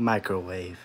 microwave.